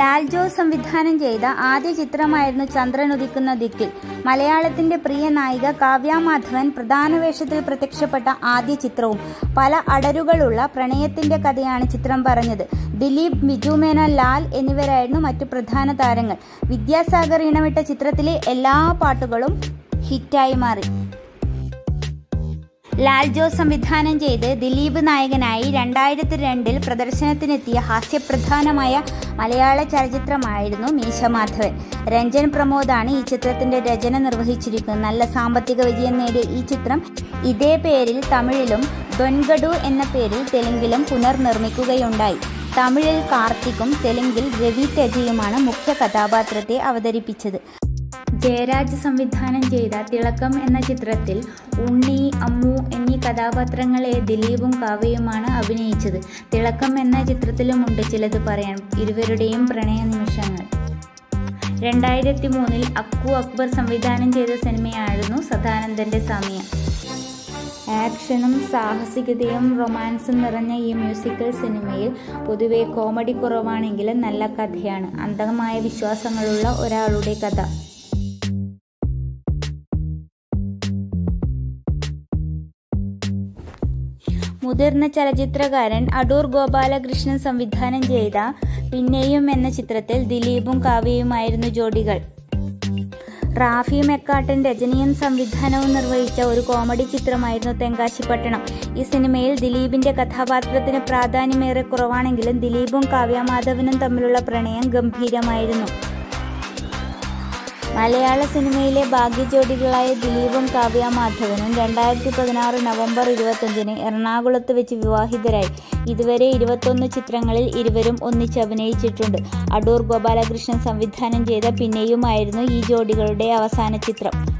ലാൽ ജോസ് സംവിധാനം ചെയ്ത ആദ്യ ചിത്രമായിരുന്നു ചന്ദ്രൻ ഉദിക്കുന്ന ദിക്കിൽ. മലയാളത്തിന്റെ പ്രിയ നായിക കാവ്യ മാധവൻ പ്രധാന വേഷത്തിൽ പ്രത്യക്ഷപ്പെട്ട ആദ്യ ചിത്രവും പല അടരുകളുള്ള പ്രണയത്തിന്റെ കഥയാണ് ചിത്രം പറഞ്ഞത്. ദിലീപ് ബിജു മേനോൻ ലാൽ എന്നിവരായിരുന്നു മറ്റു പ്രധാന താരങ്ങൾ. വിദ്യാസാഗർ ഇണമിട്ട ചിത്രത്തിലെ എല്ലാ പാട്ടുകളും ഹിറ്റായി മാറി. ലാൽ ജോസ് സംവിധാനം ചെയ്ത് ദിലീപ് നായകനായി രണ്ടായിരത്തി രണ്ടിൽ പ്രദർശനത്തിനെത്തിയ ഹാസ്യപ്രധാനമായ മലയാള ചലച്ചിത്രമായിരുന്നു മീശമാധവൻ. രഞ്ജൻ പ്രമോദാണ് ഈ ചിത്രത്തിന്റെ രചന നിർവഹിച്ചിരിക്കുന്നത്. നല്ല സാമ്പത്തിക വിജയം നേടിയ ഈ ചിത്രം ഇതേ പേരിൽ തമിഴിലും ദൊൻഗഡു എന്ന പേരിൽ തെലുങ്കിലും പുനർനിർമ്മിക്കുകയുണ്ടായി. തമിഴിൽ കാർത്തിക്കും തെലുങ്കിൽ രവി തെജയുമാണ് മുഖ്യ കഥാപാത്രത്തെ അവതരിപ്പിച്ചത്. ജയരാജ് സംവിധാനം ചെയ്ത തിളക്കം എന്ന ചിത്രത്തിൽ ഉണ്ണി കഥാപാത്രങ്ങളെ ദിലീപും കാവ്യയുമാണ് അഭിനയിച്ചത്. തിളക്കം എന്ന ചിത്രത്തിലുമുണ്ട് ചിലത് പറയാൻ. ഇരുവരുടെയും പ്രണയ നിമിഷങ്ങൾ. രണ്ടായിരത്തി മൂന്നിൽ അക്കു അക്ബർ സംവിധാനം ചെയ്ത സിനിമയായിരുന്നു സദാനന്ദന്റെ സമയം. ആക്ഷനും സാഹസികതയും റൊമാൻസും നിറഞ്ഞ ഈ മ്യൂസിക്കൽ സിനിമയിൽ പൊതുവെ കോമഡി കുറവാണെങ്കിലും നല്ല കഥയാണ്. അന്ധമായ വിശ്വാസങ്ങളുള്ള ഒരാളുടെ കഥ. മുതിർന്ന ചലച്ചിത്രകാരൻ അടൂർ ഗോപാലകൃഷ്ണൻ സംവിധാനം ചെയ്ത പിന്നെയും എന്ന ചിത്രത്തിൽ ദിലീപും കാവ്യയുമായിരുന്നു ജോഡികൾ. റാഫി മെക്കാട്ടൻ രചനയും സംവിധാനവും നിർവഹിച്ച ഒരു കോമഡി ചിത്രമായിരുന്നു തെങ്കാശിപ്പട്ടണം ഈ സിനിമയിൽ ദിലീപിന്റെ കഥാപാത്രത്തിന് പ്രാധാന്യമേറെ കുറവാണെങ്കിലും ദിലീപും കാവ്യമാധവനും തമ്മിലുള്ള പ്രണയം ഗംഭീരമായിരുന്നു. മലയാള സിനിമയിലെ ഭാഗ്യജോഡികളായ ദിലീപും കാവ്യ മാധവനും രണ്ടായിരത്തി പതിനാറ് നവംബർ ഇരുപത്തഞ്ചിന് എറണാകുളത്ത് വെച്ച് വിവാഹിതരായി. ഇതുവരെ ഇരുപത്തൊന്ന് ചിത്രങ്ങളിൽ ഇരുവരും ഒന്നിച്ച് അഭിനയിച്ചിട്ടുണ്ട്. അടൂർ ഗോപാലകൃഷ്ണൻ സംവിധാനം ചെയ്ത പിന്നെയുമായിരുന്നു ഈ ജോഡികളുടെ അവസാന ചിത്രം.